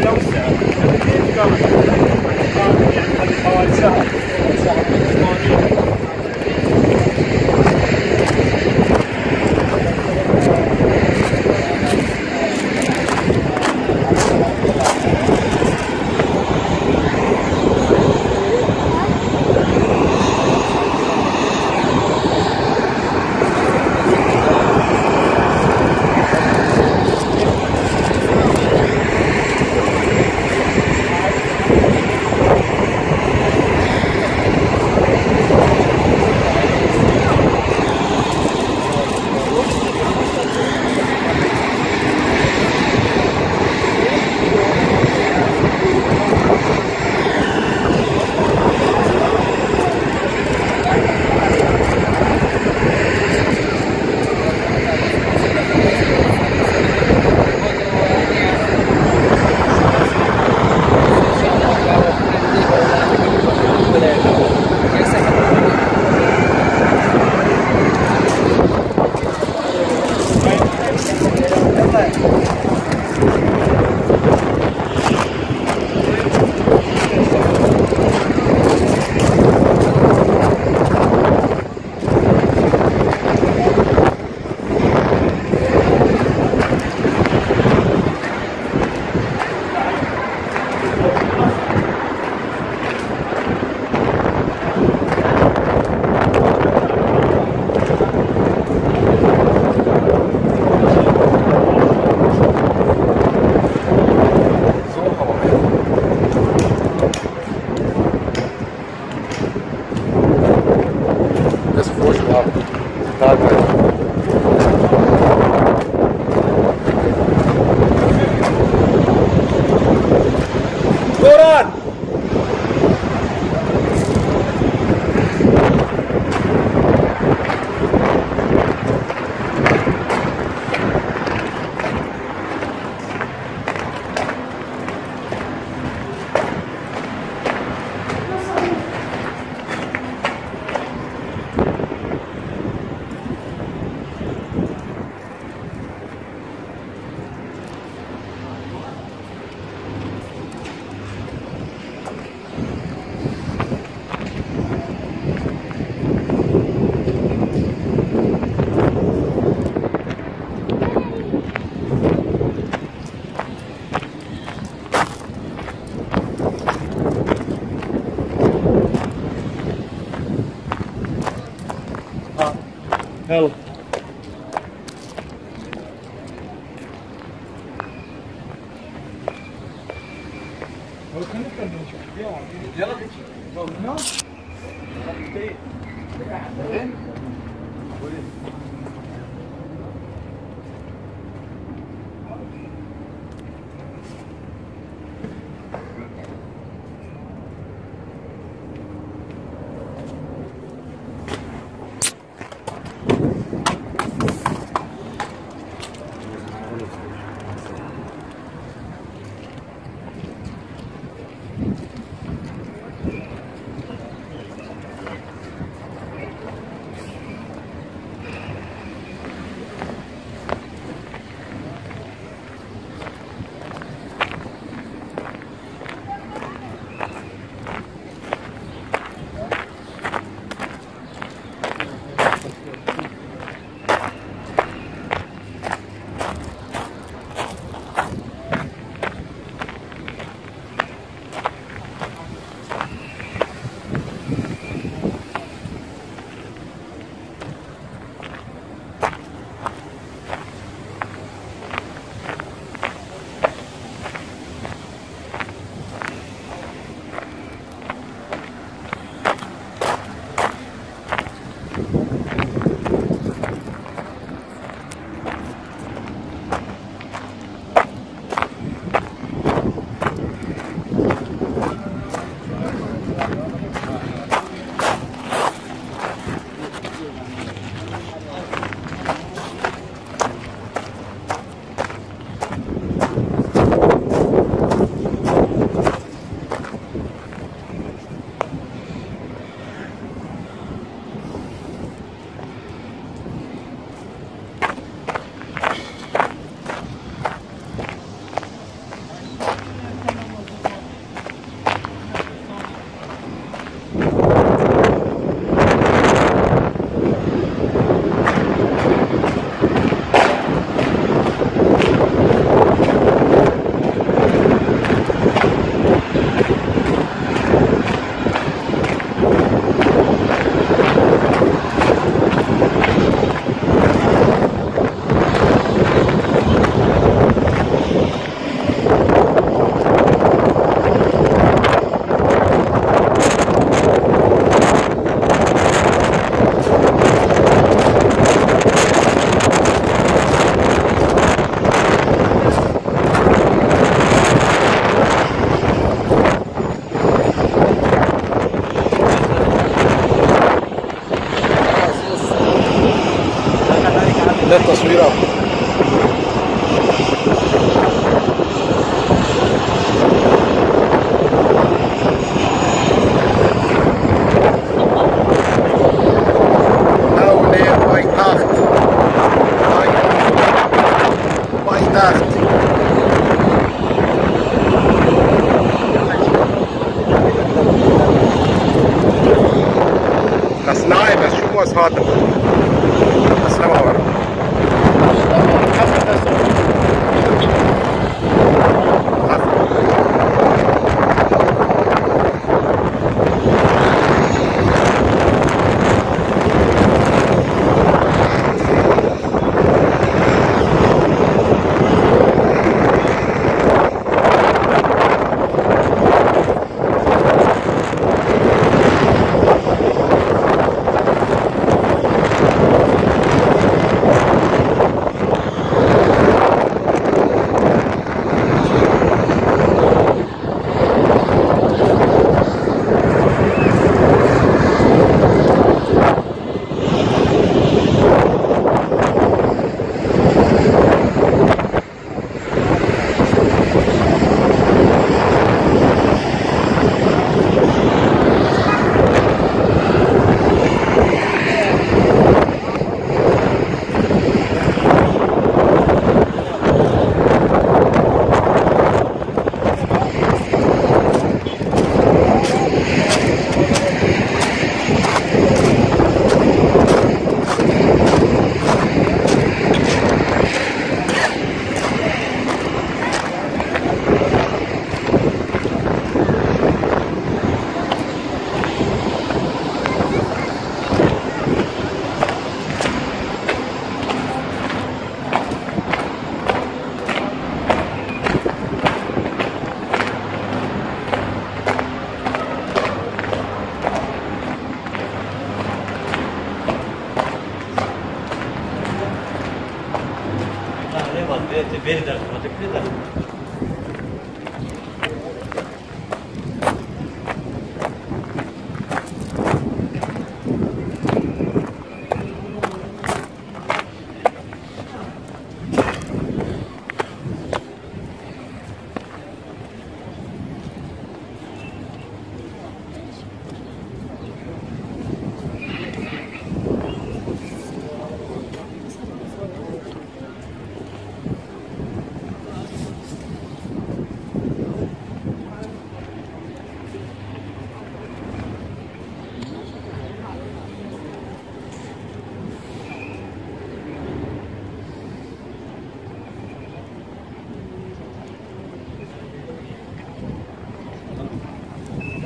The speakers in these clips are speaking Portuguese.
closer. Tage. Goran! Hello. Colocando pra mim, ó. Ela? Não.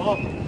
好